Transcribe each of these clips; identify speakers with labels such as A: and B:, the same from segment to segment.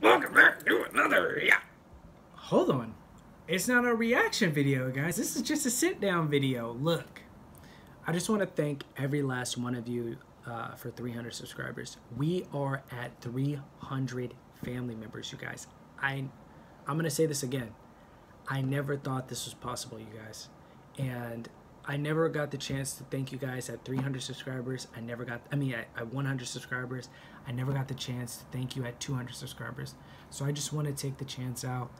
A: Welcome back to another yeah.
B: Hold on. It's not a reaction video, guys. This is just a sit down video. Look, I just want to thank every last one of you uh, for 300 subscribers. We are at 300 family members, you guys. I, I'm gonna say this again. I never thought this was possible, you guys, and I never got the chance to thank you guys at 300 subscribers. I never got, I mean, at, at 100 subscribers. I never got the chance to thank you at 200 subscribers. So I just want to take the chance out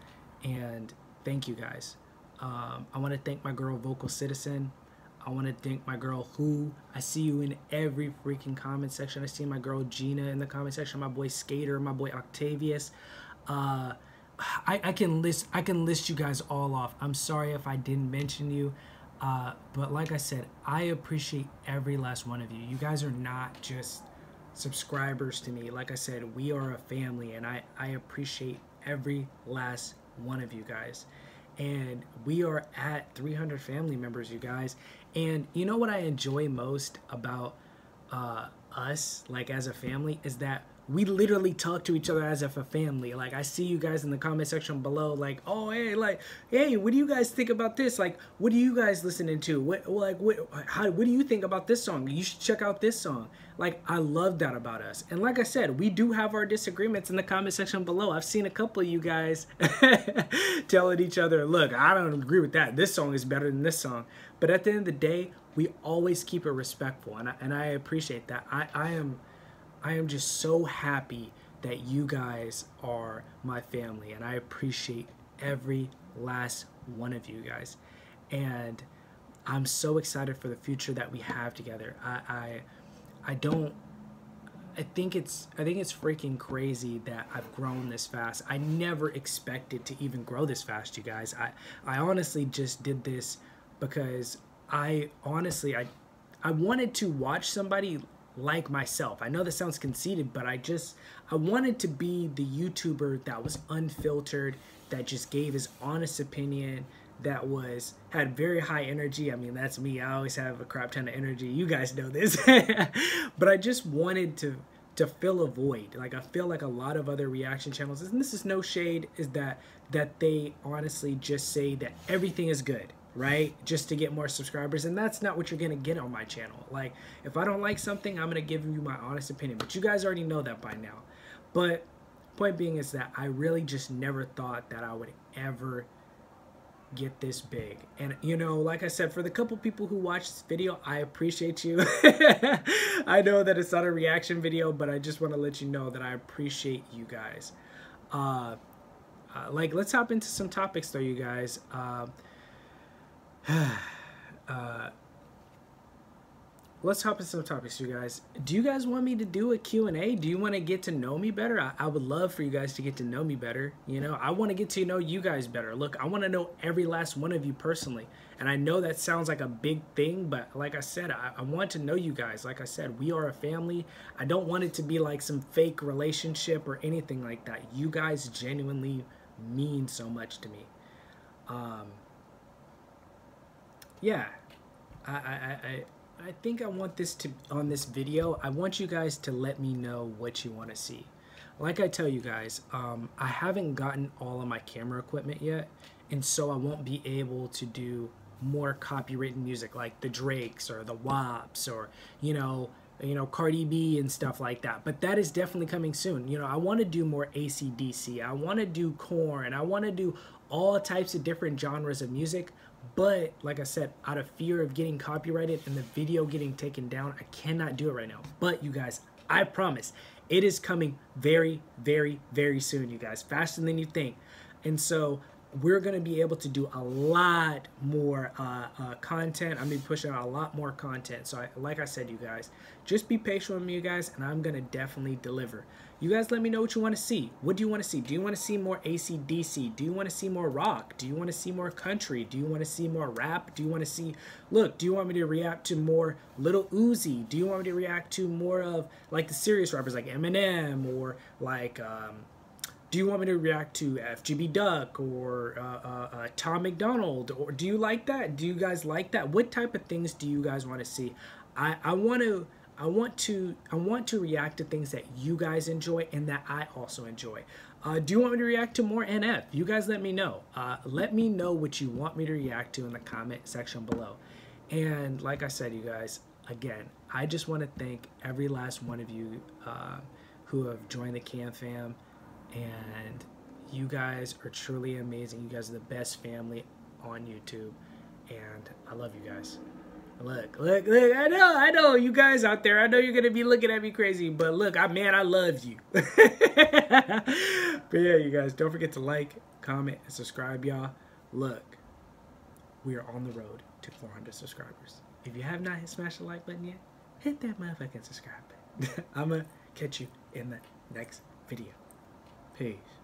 B: and thank you guys. Um, I want to thank my girl, Vocal Citizen. I want to thank my girl, Who. I see you in every freaking comment section. I see my girl, Gina, in the comment section. My boy, Skater. My boy, Octavius. Uh, I, I can list I can list you guys all off. I'm sorry if I didn't mention you. Uh, but like I said, I appreciate every last one of you. You guys are not just subscribers to me. Like I said, we are a family, and I, I appreciate every last one of you guys. And we are at 300 family members, you guys. And you know what I enjoy most about uh, us, like as a family, is that we literally talk to each other as if a family. Like I see you guys in the comment section below, like, oh hey, like, hey, what do you guys think about this? Like, what are you guys listening to? What like what how what do you think about this song? You should check out this song. Like I love that about us. And like I said, we do have our disagreements in the comment section below. I've seen a couple of you guys telling each other, look, I don't agree with that. This song is better than this song. But at the end of the day, we always keep it respectful and I, and I appreciate that. I, I am I am just so happy that you guys are my family and I appreciate every last one of you guys. And I'm so excited for the future that we have together. I I, I don't I think it's I think it's freaking crazy that I've grown this fast. I never expected to even grow this fast, you guys. I I honestly just did this because I honestly I I wanted to watch somebody like myself. I know this sounds conceited, but I just I wanted to be the YouTuber that was unfiltered, that just gave his honest opinion, that was had very high energy. I mean, that's me. I always have a crap ton of energy. You guys know this. but I just wanted to to fill a void. Like I feel like a lot of other reaction channels, and this is no shade, is that that they honestly just say that everything is good right? Just to get more subscribers. And that's not what you're going to get on my channel. Like, if I don't like something, I'm going to give you my honest opinion. But you guys already know that by now. But point being is that I really just never thought that I would ever get this big. And, you know, like I said, for the couple people who watch this video, I appreciate you. I know that it's not a reaction video, but I just want to let you know that I appreciate you guys. Uh, uh, like, let's hop into some topics, though, you guys. Uh, uh, let's hop into some topics, you guys. Do you guys want me to do a Q&A? Do you want to get to know me better? I, I, would love for you guys to get to know me better. You know, I want to get to know you guys better. Look, I want to know every last one of you personally. And I know that sounds like a big thing, but like I said, I, I want to know you guys. Like I said, we are a family. I don't want it to be like some fake relationship or anything like that. You guys genuinely mean so much to me. Um, yeah, I, I, I, I think I want this to, on this video, I want you guys to let me know what you want to see. Like I tell you guys, um, I haven't gotten all of my camera equipment yet, and so I won't be able to do more copywritten music like the Drakes or the WAPs or, you know, you know, Cardi B and stuff like that. But that is definitely coming soon. You know, I want to do more ACDC. I want to do Korn. I want to do all types of different genres of music. But like I said, out of fear of getting copyrighted and the video getting taken down, I cannot do it right now. But you guys, I promise, it is coming very, very, very soon, you guys. Faster than you think. And so we're going to be able to do a lot more uh, uh, content. I'm going to be pushing out a lot more content. So I, like I said, you guys, just be patient with me, you guys, and I'm going to definitely deliver. You guys let me know what you want to see. What do you want to see? Do you want to see more ACDC? Do you want to see more rock? Do you want to see more country? Do you want to see more rap? Do you want to see, look, do you want me to react to more Little Uzi? Do you want me to react to more of like the serious rappers like Eminem or like, um, do you want me to react to FBG Duck or uh, uh, uh, Tom McDonald? Or do you like that? Do you guys like that? What type of things do you guys want to see? I, I want to I want to I want to react to things that you guys enjoy and that I also enjoy. Uh, do you want me to react to more NF? You guys let me know. Uh, let me know what you want me to react to in the comment section below. And like I said, you guys, again, I just want to thank every last one of you uh, who have joined the Cam Fam. And you guys are truly amazing. You guys are the best family on YouTube. And I love you guys. Look, look, look. I know, I know, you guys out there. I know you're gonna be looking at me crazy, but look, I man, I love you. but yeah, you guys, don't forget to like, comment, and subscribe, y'all. Look, we are on the road to 400 subscribers. If you have not smashed the like button yet, hit that motherfucking subscribe button. I'ma catch you in the next video. Peace.